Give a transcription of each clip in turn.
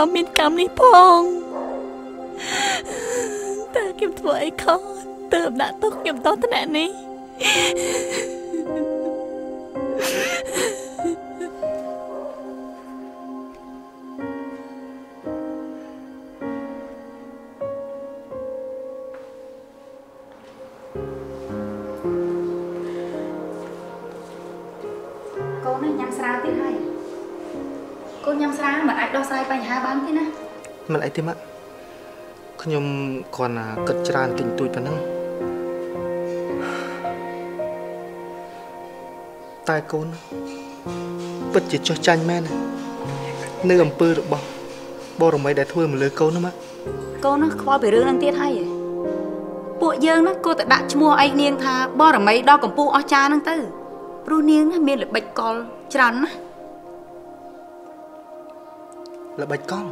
ពីជីវិតដ៏មានកម្មនេះផងតើខ្ញុំធ្វើអីខុសទើបដាក់ទុកខ្ញុំតថ្នាក់នេះ មិនអីទេម៉ាក់ខ្ញុំគ្រាន់តែគិតច្រើនទិញទួចប៉ុណ្ណឹងតែកូនពិតជាចោះចាញ់មែនណានៅអំពើរបស់បរមីដែលធ្វើមកលើកូនណាម៉ាក់កូនណាខ្វល់ពីរឿងហ្នឹងទៀតហើយពួកយើងណាគួរតែដាក់ឈ្មោះឯងនាងថាបរមីដល់កម្ពុជាអស្ចារ្យហ្នឹងទៅព្រោះនាងណាមានល្បិចកលច្រើនណាស់ល្បិចកង់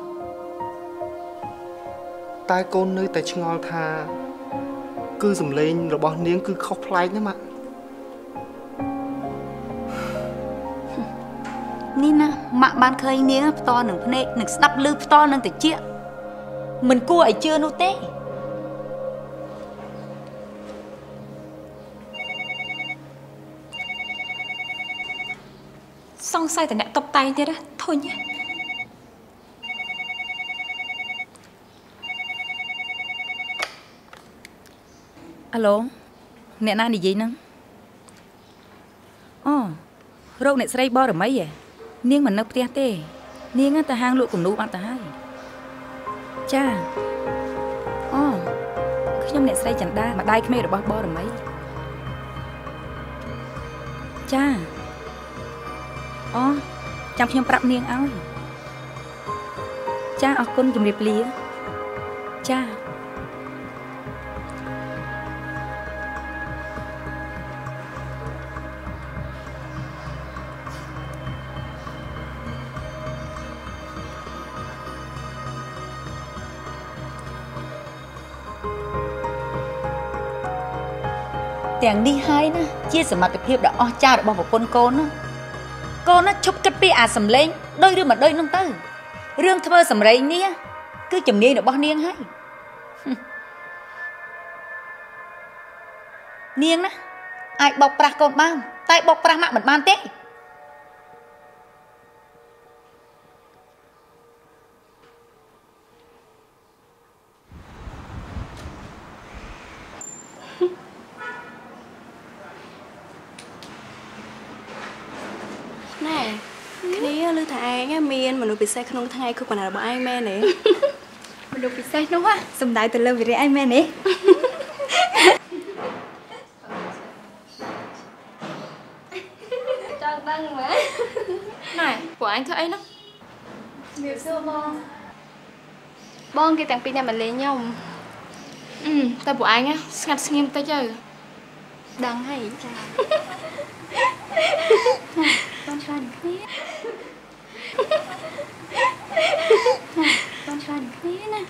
តែកូននៅតែឆ្ងល់ថា គឺសំឡេងរបស់នាង គឺខុសប្លែកណាម៉ាក់នេះណាម៉ាក់បានឃើញនាងផ្ទាល់នឹងភ្នែកនឹងស្ដាប់ឮផ្ទាល់នឹងតិចមិនគួរឲ្យជឿនោះទេសង្ស័យតែអ្នកតុបតែងទៀតណាធុញណា ឡូអ្នកណានិយាយហ្នឹងអូរោគអ្នកស្រីបរមីហ៎នាងមិននៅផ្ទះទេ នាងទៅហាងលក់គំនូបាត់ទៅហើយចាអូខ្ញុំអ្នកស្រីចន្ទាម្ដាយក្មេករបស់បរមីចាអូចាំខ្ញុំប្រាប់នាងឲ្យចាអរគុណជំរាបលាចា ទាំងនេះហើយណាជាសមត្ថភាពដ៏អស្ចារ្យរបស់ប្រពន្ធកូនណាកូនណាឈប់គិតពីអាសំឡេងដូចឬមិនដូចនោះទៅរឿងធ្វើសម្រេងនេះគឺជំនាញរបស់នាងហើយនាងណាអាចបោកប្រាស់កូនបានតែបោកប្រាស់ម៉ាក់មិនបានទេ ណែគ្នាឮ ថាឯងមានមនុស្សពិសេសក្នុងថ្ងៃខួបកំណើតរបស់ឯងមែនទេមនុស្សពិសេសនោះហ่ะសំដៅទៅលើវិរៈឯងមែនទេចង់ដឹងមែនណែពួកអញធ្វើអីហ្នឹងវាសួរបងបងគេទាំងពីរនាក់មកលេងខ្ញុំអឺតែពួកអញណាស្ងាត់ស្ងៀមតិចទៅដឹងហើយចាបងឆ្លាញ់គ្នា បងឆ្លាញ់គ្នាណា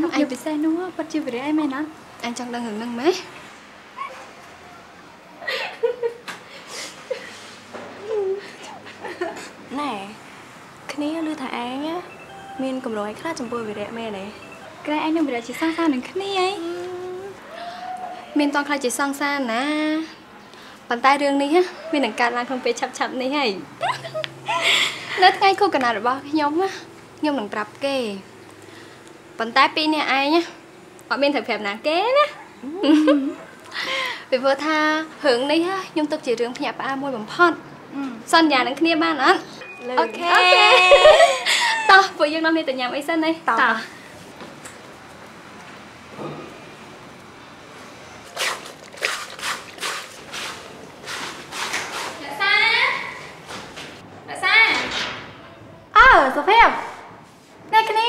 ថាឯងពិសេសនោះពិតជាវិរៈឯងមែនអត់អញចង់ដឹងរឿងហ្នឹងមែនណែគ្នាឮថាឯងមានកម្រងឯខ្លះចំពោះវិរៈមែនទេក្រែឯងនឹងវិរៈជាសង្សារនឹងគ្នាអីមានតង់ខ្លះជាសង្សារណាប៉ុន្តែរឿងនេះណាវានឹងកើតឡើងក្នុងពេលឆាប់ឆាប់ៗនេះហើយ នៅថ្ងៃខួបកំណើតរបស់ខ្ញុំណាខ្ញុំនឹងប្រាប់គេប៉ុន្តែពីរនាក់ឯងណាអត់មានត្រូវប្រាប់ណាគេណាពីព្រោះថារឿងនេះណាខ្ញុំទុកជារឿងភ្ញាក់ផ្អើលមួយបំផុតសន្យានឹងគ្នាបានអត់អូខេតោះពួកយើងនាំគ្នាទៅញ៉ាំអីសិននេះតោះ អើ សុភីបនេះគ្នា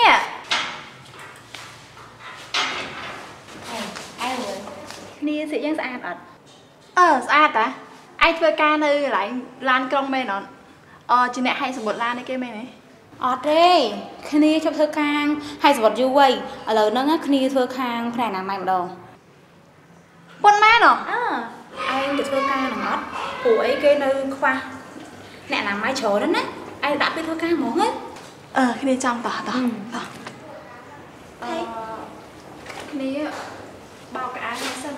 គ្នាសិយ៉ាងស្អាតអត់អឺស្អាតតាឯងធ្វើការនៅកន្លែងឡានក្រុងមែនអត់អជាអ្នកហែកសម្បត្តិឡាននេះគេមែនទេអត់ទេគ្នាជប់ធ្វើខាងហើយសវត្តយូរហើយឥឡូវហ្នឹងគ្នាធ្វើខាងផ្នែកអនាម័យម្ដងប៉ុនមែនហ៎អើឯងទៅធ្វើការហ្នឹងអត់ព្រោះអីគេនៅខ្វះអ្នកអនាម័យច្រើនណាស់ឯងដាក់ពេលធ្វើការហ្មងហ៎ អអឺគ្នាចាំតោះតោះតោះអឺគ្នាបោកកៅអៅឲ្យសិន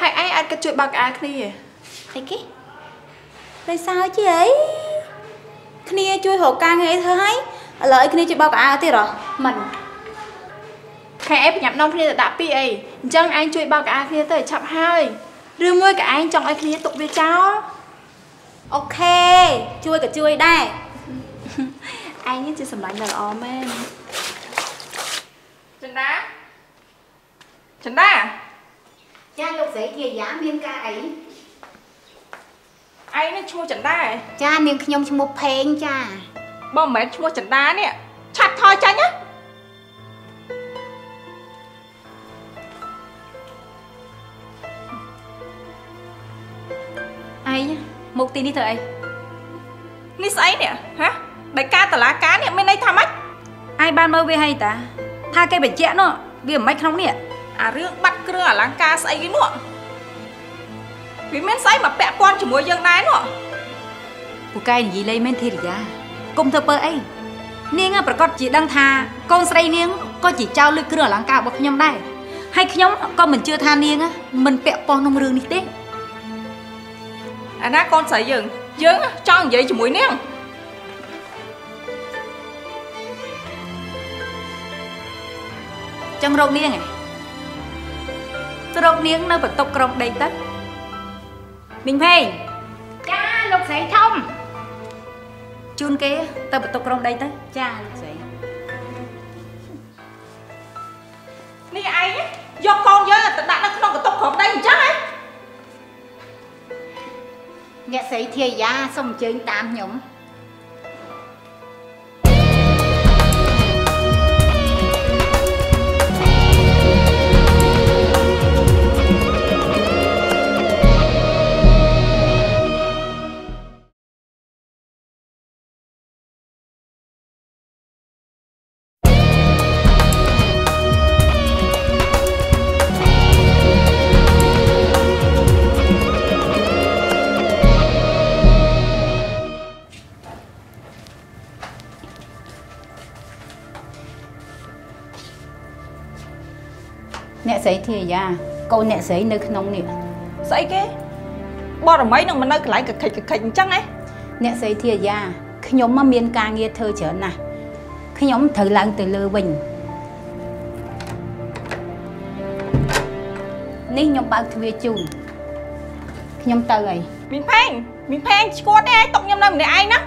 ហើយឯងអាចគិតជួយបោកកៅអៅគ្នាអីគេដោយសារជាអីគ្នាជួយរកការងារអីធ្វើហើយឥឡូវឲ្យគ្នាជួយបោកកៅអៅទៀតហ៎មិនខែឯងប្រញាប់នាំគ្នាទៅដាក់ពីអីអញ្ចឹងឯងជួយបោកកៅអៅគ្នាទៅឲ្យឆាប់ហើយឬមួយក៏ឯងចង់ឲ្យគ្នាទុកវាចោល អូខេជួយក៏ជួយដែរឯងនេះជាសម្លាញ់ដ៏ល្អមែនចិន្តាចិន្តាចាលោកស្រីធាយាមានការអីឯងនេះឈ្មោះចិន្តាចានាងខ្ញុំឈ្មោះផេងចាបើមិនមែនឈ្មោះចិន្តានេះឆាត់ថយចាញ់ណា ទីនេះធ្វើអីនេះស្អីនេះហ៎ដោយការតឡាការនេះមានន័យថាម៉េចឯងបានមើលវាហើយតា ថាគេបញ្ជាក់នោះវាមិនក្នុងនេះអារឿងបាត់គ្រឿងអលង្ការស្អីគេនោះវាមានស្អីមកពាក់ព័ន្ធជាមួយយើងដែរនោះពូកែនិយាយលេងមែនធីរិយាគុំធ្វើពើអីនាងប្រកាសជាដឹងថាកូនស្រីនាងក៏ជាចៅលើកគ្រឿងអលង្ការរបស់ខ្ញុំដែរហើយខ្ញុំក៏មិនជឿថានាងមិនពាក់ព័ន្ធក្នុងរឿងនេះទេ អាណាកូនស្រីយើងយើងចង់និយាយជាមួយនាងចឹងរកនាងឯងទៅរកនាងនៅបន្ទប់ក្រុងដីទៅមីងភេងចាលោកស្រីធំជូនគេទៅបន្ទប់ក្រុងដីទៅចាលោកស្រីនេះឯងយកកូនយើងទៅដាក់នៅក្នុងកន្ទប់ក្រុមដីអញ្ចឹងហ៎ អ្នកស្រីធាយាសូមអញ្ជើញតាមខ្ញុំ កូនអ្នកស្រីនៅក្នុងនេះស្អីគេបរមីនឹងមកនៅកន្លែងកខិចកខិចអញ្ចឹងហ៎អ្នកស្រីធាយាខ្ញុំមកមានការងារធ្វើច្រើនណាស់ខ្ញុំត្រូវឡើងទៅលើវិញនេះខ្ញុំបើកទ្វារជូនខ្ញុំទៅហើយមីងផេងមីងផេងឈួតទេឯងຕົកខ្ញុំនៅម្នាក់ឯងណា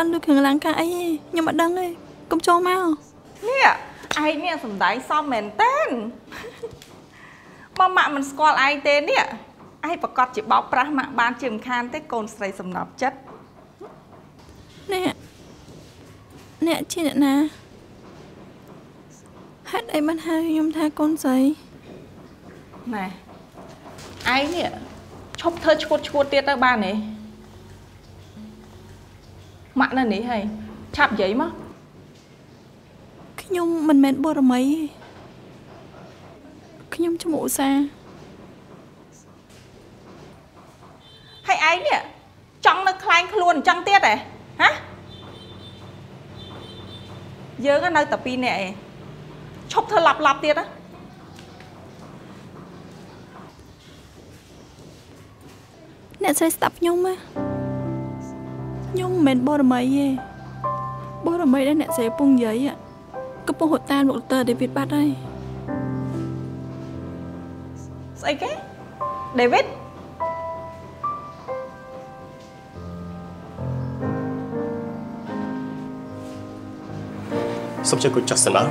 បានលួចគ្រឿងអលង្ការអីទេខ្ញុំអត់ដឹងទេកុំចូលមកនេះឯងនេះសំដែងសមមែនតែនមកម៉ាក់មិនស្គាល់ឯងទេនេះឯងប្រកាសជាបោកប្រាស់ម៉ាក់បានជាមិនខានទេកូនស្រីសំណប់ចិត្តអ្នកអ្នកជាអ្នកណាហេតុអីបានហៅខ្ញុំថាកូនស្រីណែឯងនេះឈប់ធ្វើឈួតឈួតទៀតទៅបានទេ ម៉ាក់នៅនេះហើយឆាប់និយាយមកខ្ញុំមិនមែនបរមីទេខ្ញុំឈ្មោះឧសាហើយឯងនេះចង់នៅខ្លែងខ្លួនអញ្ចឹងទៀតហ៎ហ៎យើងនៅតែពីរនាក់ឯងឈប់ធ្វើឡាប់ឡាប់ទៀតណាអ្នកស្រីស្ដាប់ខ្ញុំណា ខ្ញុំមិនមែនបរមីទេបរមីដែលអ្នកស្រីកំពុងនិយាយอะកំពុងហត់តាមលោកដុកទ័រដេវីតបាត់ហើយស្អីគេ David សូមជួយគូចចុះសំណើ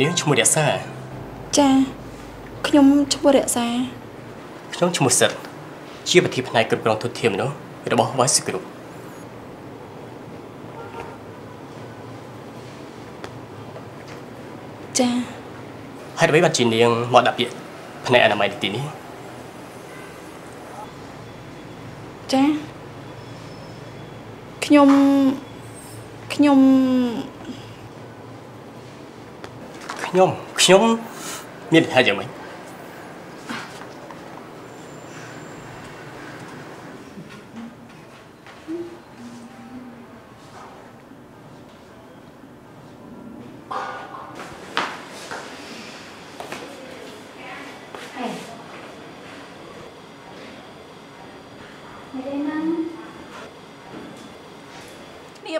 នាងឈ្មោះរក្សាចាខ្ញុំឈ្មោះរក្សាខ្ញុំឈ្មោះសិទ្ធ ជាប្រធានផ្នែកគ្រប់គ្រងធនធានមនុស្សរបស់ Voice Group ចាហេតុអ្វីបានជានាងមកដាក់ពាក្យផ្នែកអនាម័យនៅទីនេះចាខ្ញុំខ្ញុំខ្ញុំខ្ញុំមានបញ្ហាយ៉ាងម៉េច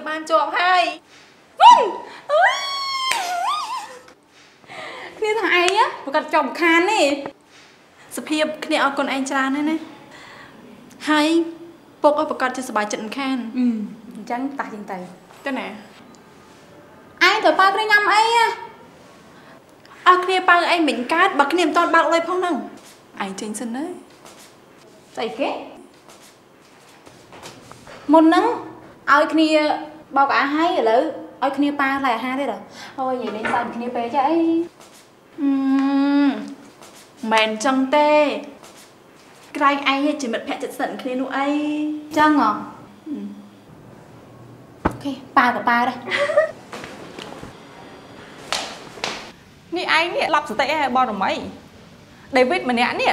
បានជាប់ហើយគ្នាថាឯងប្រកាសចប់ខាននេះសភាពគ្នាអរគុណឯងច្រើនណាស់ណាហើយពុកឲ្យប្រកាសជាសប្បាយចិត្តមិនខានអញ្ចឹងតះជាងទៅទៅណាឯងទៅប៉ាគ្នាញ៉ាំអីហ៎អស់គ្នាបើឯងមិនកើតបើគ្នាមិនតន់បើកលុយផងហ្នឹងឯងចេញសិនណាស្អីគេមុនហ្នឹងឲ្យគ្នា បោកអាហារហើយឥឡូវឲ្យគ្នាប៉ាឡាយអាហារទេដល់អូយនិយាយលេងសើចគ្នាពេកចាអីអឺមិនមែនចឹងទេក្រែងឯងជាមិត្តភក្តិចិត្តស្និទ្ធគ្នានោះអីចឹងហ៎អូខេប៉ាក៏ប៉ាដែរនេះឯងនេះឡប់សតិឯងបងរមីដេវីតម្នាក់នេះ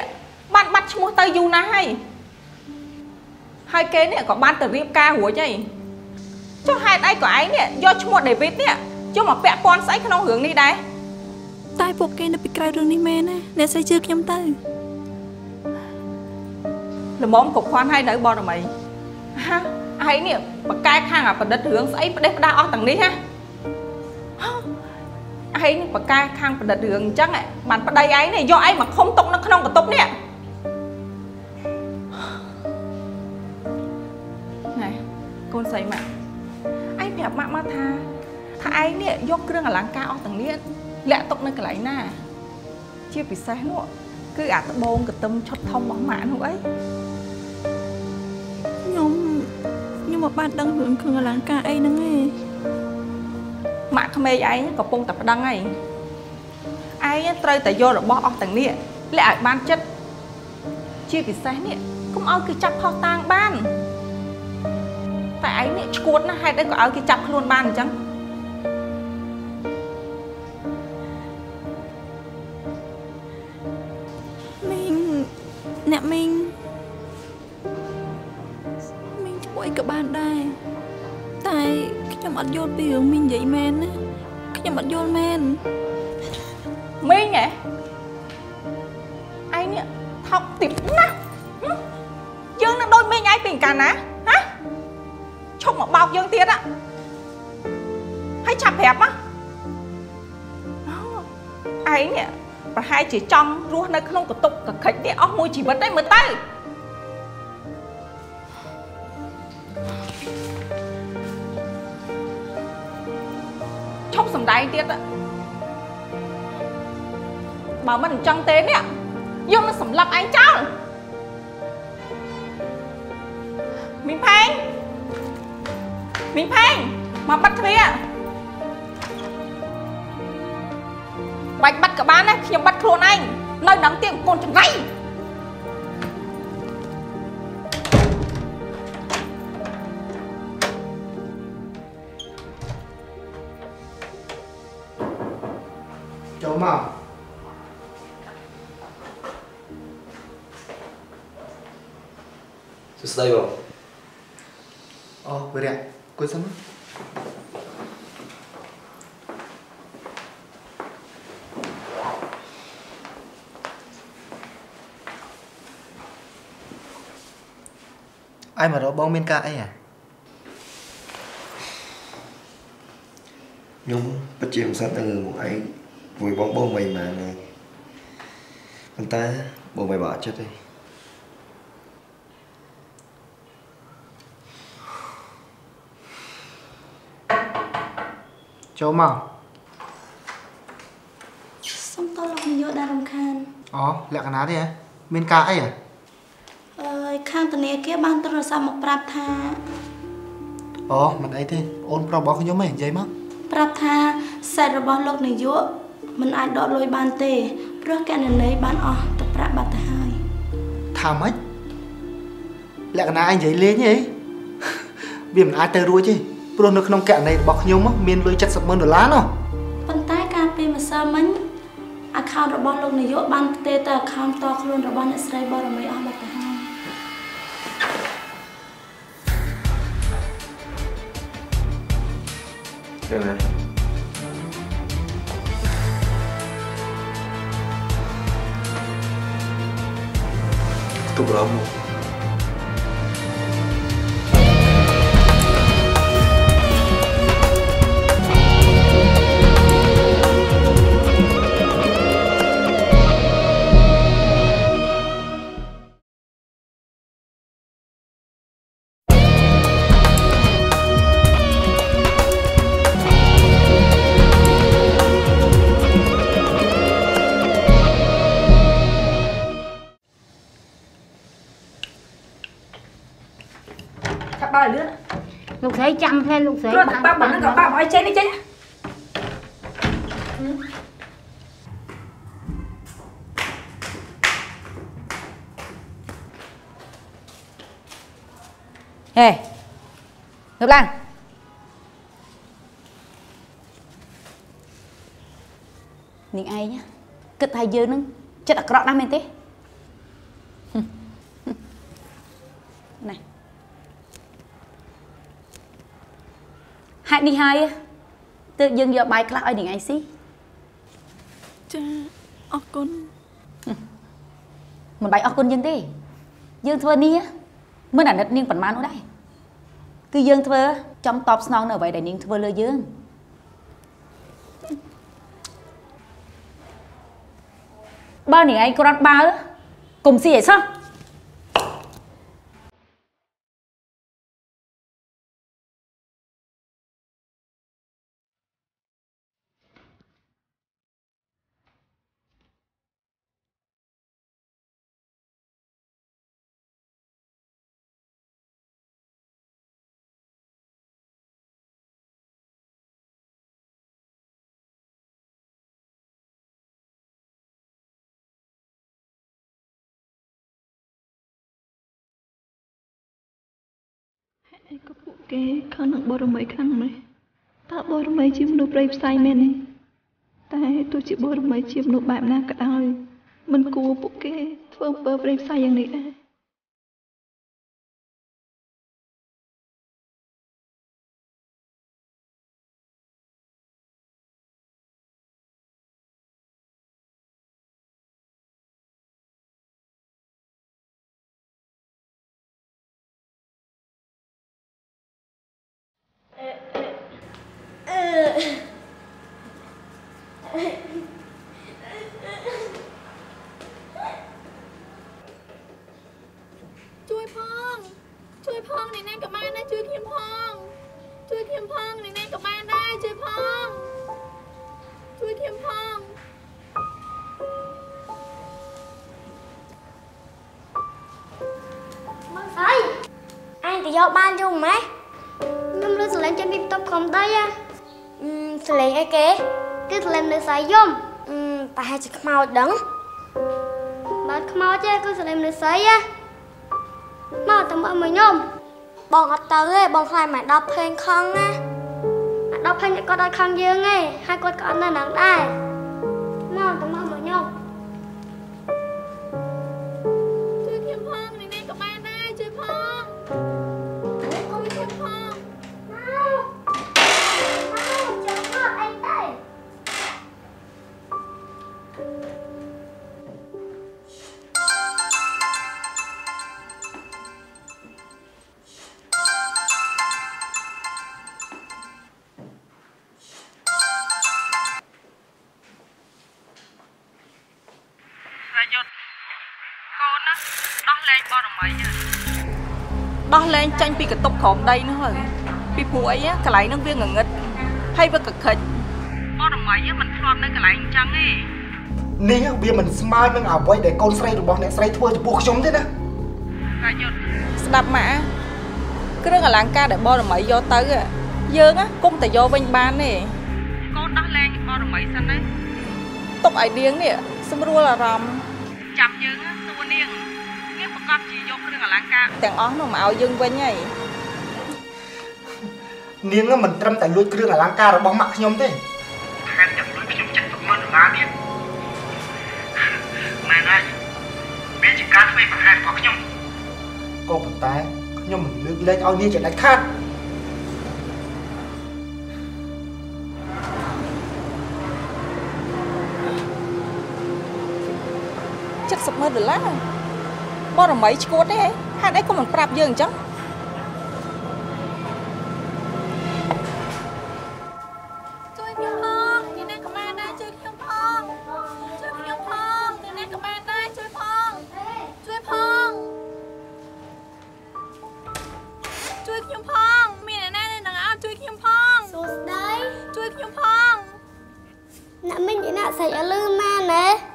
បានបាត់ឈ្មោះទៅយូរណាស់ហើយហើយគេនេះក៏បានទៅរៀបការរួចហើយ ចុះហេតុអីក៏ឯងនេះយកឈ្មោះដេវីតនេះយកមកពាក់ព័ន្ធស្អីក្នុងរឿងនេះដែរតែពួកគេនៅពីក្រៅរឿងនេះមែនណាអ្នកស្រីជឿខ្ញុំទៅល្មមគ្រប់គ្រាន់ហើយនៅបងរមីហាឯងនេះបកកែខាងអាប្រឌិតរឿងស្អីផ្ដេសផ្ដាសអស់ទាំងនេះណាហ៎ឯងបកកែខាងប្រឌិតរឿងអញ្ចឹងហ៎បានប្តីឯងនេះយកឯងមកខំទុកនៅក្នុងកន្ទប់នេះណែកូនស្រីម៉ាក់ ឯងប្រាប់ម៉ាក់មកថាថាឯងនេះយកគ្រឿងអលង្ការអស់ទាំងនេះលាក់ទុកនៅកន្លែងណា ជាពិសេសនោះគឺអាត្បូងកន្ទឹមឈុតធំរបស់ម៉ាក់នោះអីខ្ញុំខ្ញុំមកបានដឹងរឿងគ្រឿងអលង្ការអីហ្នឹងឯងម៉ាក់ក្មេកឯងកំពុងតែប្តឹងឯងឯងត្រូវតែយករបស់អស់ទាំងនេះលាក់ឲ្យបានចិត្តជាពិសេសនេះកុំឲ្យគេចាប់ផុសតាងបានតែ ឯងនេះឈួតណាស់ហេតុអីក៏ឲ្យគេចាប់ខ្លួនបានអញ្ចឹងមីងអ្នកមីងមីងជួយក៏បានដែរតែខ្ញុំអត់យល់ពីរឿងមីងនិយាយមែនណាខ្ញុំអត់យល់មែនមីងហ៎ឯងនេះថោកទីបណាស់ហឹមយើងនឹងដូចមីងឯងពីកាលណាហ៎ ឈប់មកបោកយើងទៀតហ៎ហើយចាប់ប្រាប់ហ៎អូឯងនេះប្រហែលជាចង់រស់នៅក្នុងកតុកកក្រិចនេះអស់មួយជីវិតទេមើលទៅឈប់សំដែងទៀតហ៎បើមិនអញ្ចឹងទេនេះយើងនឹងសម្លឹកឯងចោលមីងផេង មីងផេងមកបិទទ្វារបាច់បិទក៏បានដែរខ្ញុំបិទខ្លួនឯងនៅនឹងទៀងកូនចង្រៃចូលមកសួស្តីបងអូវិរៈ គួយសិនមកឯងមករកបងមានការអីហ៎ខ្ញុំពិតជាមិនសិនទៅមកឯងមួយបងបងមិនមែនទេប៉ុន្តែបងមិនបាក់ ចិត្តទេចូលមកសុំតោះលោកនាយកដែលរំខានអូលក្ខណៈទេហ៎មានការអីហ៎អើយខនាគារបានទូរស័ព្ទមកប្រាប់ថាអូមិនអីទេអូនប្រុសរបស់ខ្ញុំហ៎និយាយមកប្រាប់ថាសាច់របស់លោកនាយកមិនអាចដកលុយបានទេព្រោះកណន័យបានអស់ទឹកប្រាក់បាត់ទៅហើយថាម៉េចលក្ខណៈឯងនិយាយលេងហីវាមិនអាចទៅរួចទេ ព្រោះនៅក្នុងករណីរបស់ខ្ញុំមានលុយ70ម៉ឺនដុល្លារណោះប៉ុន្តែកាលពីម្សិលមិញ account របស់លោកនាយកបានផ្ទេរទៅ account ផ្ទាល់ខ្លួនរបស់អ្នកស្រីបរមីអស់បាត់ទៅហើយចឹងណាទុករំមក លែលោកស្រីព្រោះតែបាក់បើនឹងក៏បាក់ឲ្យចេញនេះចេញហេងើបឡើងនាងឯងគិតថាយើងនឹងចិត្តអាក្រក់ណាស់មែនទេហឹមហឹមណែ ហេតុនេះហើយទើបយើងយកបាយខ្លះឲ្យនាងឯងស៊ីចាអរគុណមិនបាយអរគុណយើងទេ យើងធ្វើនេះមិនអាណិតនាងប៉ុន្មាននោះដែរគឺយើងធ្វើចង់តបស្នងនៅអ្វីដែលនាងធ្វើលើយើងបើនាងឯងគ្រាន់បើកុំស៊ីឲ្យ សោះអីក៏ពួកគេខឹងនឹងបរមីខ្លាំងម៉េចតើបរមីជាមនុស្សប្រៃផ្សៃមែនទេតែទោះជាបរមីជាមនុស្សបែបណាក៏ដោយមិនគួរពួកគេធ្វើអំពើប្រៃផ្សៃយ៉ាងនេះដែរ ជួយផង ជួយផងអ្នកណាក៏បានដែរជួយ ខ្ញុំផង ជួយខ្ញុំផងអ្នកណាក៏បានដែរជួយផង ជួយខ្ញុំផងមកស្អីអញទៅយកបានយូរម៉េចខ្ញុំលើសលេងចេញពីបន្ទប់ក្រុមដីហ៎អឺសលេងអីគេគឺសលេងនៅស្អីយំអឺប្រហែលជាខ្មោចដឹងបើខ្មោចទេគឺសលេងនៅស្អីហ៎មកទៅមើលមួយខ្ញុំ បងអត់ទៅទេបងខ្លាចមិនដល់ភ្លេងខំណាដល់ភ្លេងគាត់អត់ខំយើងទេហើយគាត់ក៏អត់នៅនឹងដែរ ចាញ់ពីកតុកក្រោមដីនោះហើយពីព្រោះអីកន្លែងនោះវាងងឹតហើយវាកខិចបរមីមិនធ្លាប់នៅកន្លែងអញ្ចឹងទេនេះវាមិនស្មើនឹងអ្វីដែលកូនស្រីរបស់អ្នកស្រីធ្វើចំពោះខ្ញុំទេណារាយុទ្ធស្ដាប់ម៉ាក់គ្រឿងអលង្ការដែលបរមីយកទៅហ៎យើងណាគុំតែយកវិញបានទេកូនដោះលែងបរមីសិនណាទុកឲ្យនាងនេះស្រួលអារម្មណ៍ចាំយើងណាសួរនាង នាងប្រកាសជាយកគ្រឿងអលង្ការទាំងអស់នោះមកឲ្យយើងវិញហើយនាងមិនត្រឹមតែលួចគ្រឿងអលង្ការរបស់ម៉ាក់ខ្ញុំទេថែមទាំងលួចខ្ញុំចិត្ត100,000ដុល្លារទៀតមែនហើយវាជាការធ្វើប្រហែលរបស់ខ្ញុំក៏ប៉ុន្តែខ្ញុំមិនលើកលែងឲ្យនាងជាដាច់ខាត70ម៉ឺនដុល្លារ បរមីឈួតទេហេតុអីក៏មិនប្រាប់យើងអញ្ចឹងជួយខ្ញុំផងអ្នកណាក៏បានដែរជួយខ្ញុំផងជួយខ្ញុំផងអ្នកណាក៏បានដែរជួយផងជួយផងជួយខ្ញុំផងមានអ្នកណានៅនឹងអត់ជួយខ្ញុំផងសួស្ដីជួយខ្ញុំផងអ្នកមិញជាអ្នកស្រីអលឺម៉ែណែ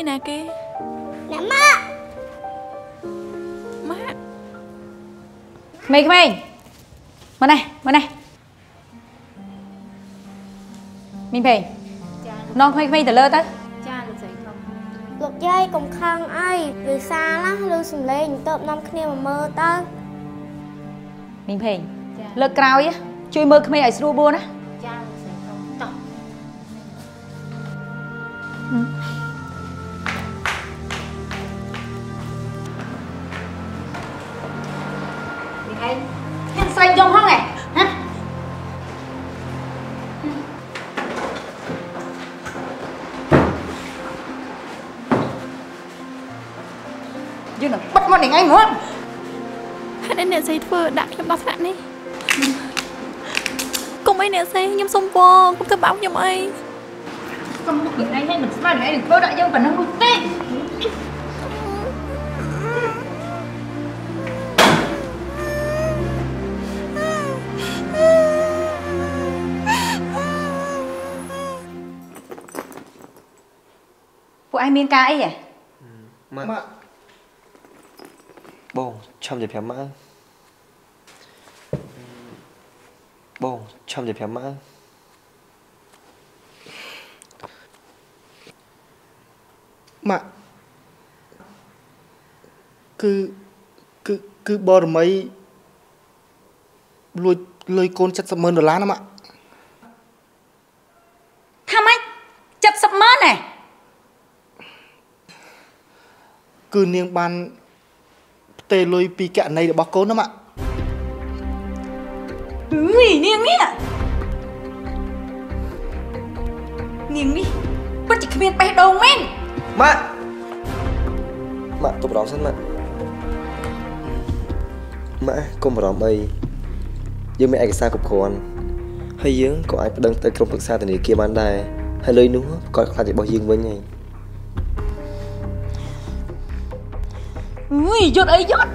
ជាណាគេអ្នកម៉ាក់ម៉ាក់ក្មេងៗមកនេះមកនេះមីងពេងនងក្មេងៗទៅលើទៅចាលោកស្រីធំលោកយាយកុំខឹងអីវិសាលណាឬសំលេងទៅនាំគ្នាមកមើលទៅមីងពេងលើកក្រោយហ៎ជួយមើលក្មេងឲ្យស្រួលបួនណា មាត់នាងឯងហ្មងហេតុអីអ្នកស្រីធ្វើដាក់ខ្ញុំដល់ថ្នាក់នេះកុំអីអ្នកស្រីខ្ញុំសុំពងកុំធ្វើបាបខ្ញុំអីសុំមុខនាងឯងឲ្យមិនស្មាននាងឯងនឹងធ្វើដាក់យើងប៉ុណ្ណឹងនោះទេពួកឯងមានការអីហ៎ម៉ាក់ម៉ាក់ បងឆំនិយាយប្រាប់ម៉ាក់បងឆំនិយាយប្រាប់ម៉ាក់ម៉ាក់គឺគឺគឺបរមីលួចលុយកូន70ម៉ឺនដុល្លារណាម៉ាក់ថាម៉េច70ម៉ឺនហ៎គឺនាងបានផ្ទេរលុយពីកណីរបស់កូនណាម៉ាក់អឺយនាងនេះនាងនេះពិតជាគ្មានបេះដូងមែនម៉ាក់ម៉ាក់ទុកអារម្មណ៍សិនម៉ាក់ម៉ាក់កុំបារម្ភអីយើងមានឯកសារគ្រប់គ្រាន់ហើយយើងក៏អាចប្តឹងទៅក្រុមប្រឹក្សាធនាគារបានដែរហើយលុយនោះក៏ខ្លាចជារបស់យើងវិញហើយ អើយយត់អីយត់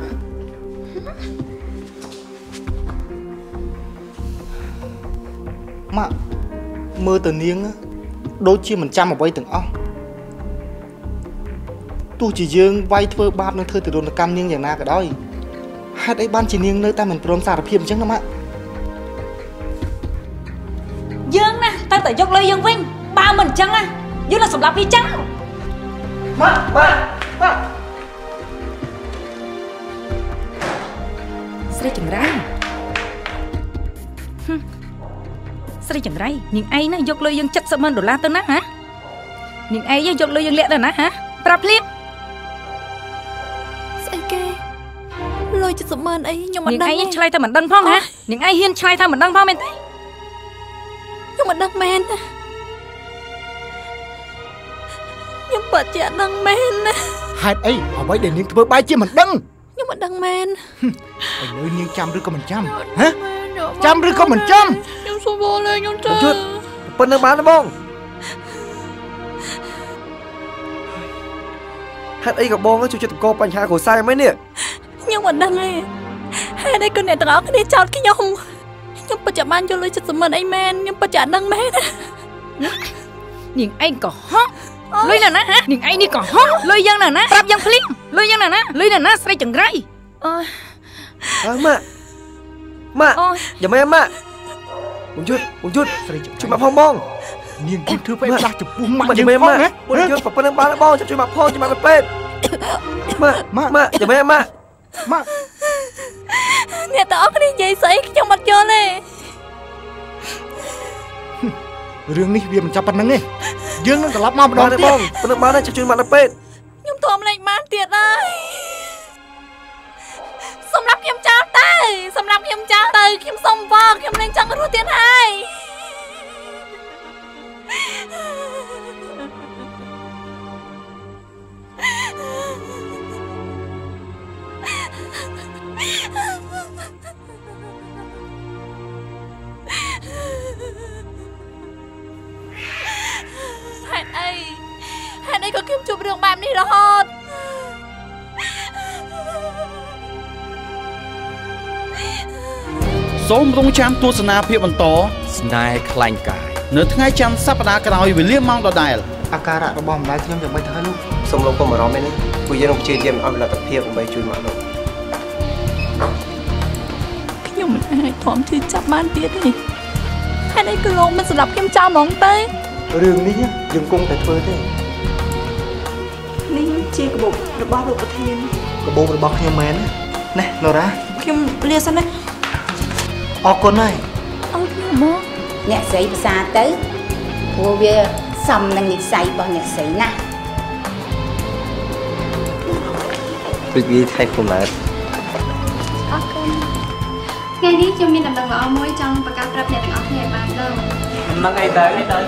ម៉ាក់មើលទៅនាងដូចជាមិនចាំអ្វីទាំងអស់ទោះជាយើងវាយធ្វើបាបនឹងធ្វើទរណកម្មនាងយ៉ាងណាក៏ដោយហេតុអីបានជានាងនៅតែមិនព្រមសារភាពអញ្ចឹងណាម៉ាក់យើងណាទៅតែយកលុយយើងវិញបើមិនអញ្ចឹងណាយើងនឹងសម្លាប់វាចោលម៉ាក់ម៉ាក់ម៉ាក់ រីចង្រៃហឹមស្រីចង្រៃនាងឯងណាយកលុយយើង70ម៉ឺនដុល្លារទៅណាហ៎នាងឯងយកលុយយើងលាក់ទៅណាហ៎ប្រាប់ភ្លាមស្អីគេលុយ70ម៉ឺនអីខ្ញុំមិននាងដឹងឯទេងឆ្លើយថាមិនដឹងផងហ៎នាងឯងហ៊ានឆ្លើយថាមិនដឹងផងមែនទេខ្ញុំមិនដឹងមែនណាខ្ញុំពិតជាអត់ដឹងមែនណាហេតុអីអ្វីដែលនាងធ្វើបែរជាមិនដឹង ខ្ញុំមិនដឹងមែនឥឡូវនាងចាំឬក៏មិនចាំហ៎ខ្ញុំចាំឬក៏មិនចាំខ្ញុំសុំវល់ហើយខ្ញុំចាំយុទ្ធប៉ុណ្្នឹងបានទេបងហេតុអីក៏បងជួយចិត្តកបញ្ហាគ្រួសារមិននេះខ្ញុំមិនដឹងទេហេតុអីក៏អ្នកទាំងអស់គ្នាចោទខ្ញុំខ្ញុំពិតជាបានយកលុយ70ម៉ឺនអីមែនខ្ញុំពិតជាអត់ដឹងមែនណានាងឯងក៏ហក់ លុយនៅណាហ៎នាងឯងនេះក៏ហោះលុយយ៉ាងណាណាប្រាប់យ៉ាងភ្លាមលុយយ៉ាងណាណាលុយនៅណាស្រីចង្រៃអូយអើម៉ាក់ម៉ាក់អូយយ៉ាងម៉េចម៉ាក់បងយុទ្ធបងយុទ្ធស្រីចំជួយម៉ាក់ផងបងនាងគិតធ្វើបែបផ្លាស់ចំពោះម៉ាក់ម៉ាក់យើយ៉ាងងម៉េចផងម៉ាណាក់បងយុទ្ធប៉ុណ្្នឹងបានហើយបងជួយម៉ាក់ផងជួយម៉ាក់ទៅពេទ្យម៉ាក់ម៉ាក់ម៉ាក់យ៉ាងម៉េចម៉ាក់ម៉ាក់អ្នកទាំងអស់គ្នានិយាយស្អីខ្ញុំអត់យល់ទេ រឿងនេះវាមិនចាប់ប៉ុណ្្នឹងទេយើងនឹងត្រឡប់មកម្ដបងងទេទៀបតងប៉ុណ្្នឹងបានហើយជួយម៉ាក់ទៅពេទ្យខ្ញុំធំលេខបានទៀតហើយសម្រាប់ខ្ញុំចោលទៅសម្រាប់ខ្ញុំចោលទៅខ្ញុំសុំបងខ្ញុំលែងចង់រស់ទៀតហើយ ហេតុអីក៏ខ្ញុំជួបរឿងបែបនេះរហូតសូមរងចាំទស្សនាភាពបន្តស្នេហ៍ខ្លាញ់កាយនៅថ្ងៃច័ន្ទសប្តាហ៍ក្រោយវេលាម៉ោងដដែលអាការៈរបស់ម្ដាយខ្ញុំយ៉ាងម៉េចទៅហើយលោកសូមលោកកុំបារម្ភទេណាពួកយើងនឹងព្យាយាមឲ្យលទ្ធភាពដើម្បីជួយម៉ាក់លោកខ្ញុំមិនអាចព្រមជឿចាប់បានទៀតទេហេតុអីក៏លោកមិនសម្រាប់ខ្ញុំចោលហ្មងទៅរឿងនេះយើងគង់តែធ្វើទេនេះ ជាកាបូបរបស់លោកប្រធានកាបូបរបស់ខ្ញុំមែនណាណែឡូរ៉ាខ្ញុំលាសិនណាអរគុណហើយអត់ខ្ញុំមកអ្នកស្រីភាសាទៅព្រោះវាសមនឹងនិស្ស័យរបស់អ្នកស្រីណាស់ដូចវាថៃកំណើតអរគុណថ្ងៃនេះខ្ញុំមានដំណឹងល្អមួយចង់ប្រកាសប្រាប់អ្នកទាំងអស់គ្នាឲ្យបានដឹងហ្នឹងអីទៅអីទៅ